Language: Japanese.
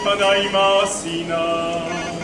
ただいますな。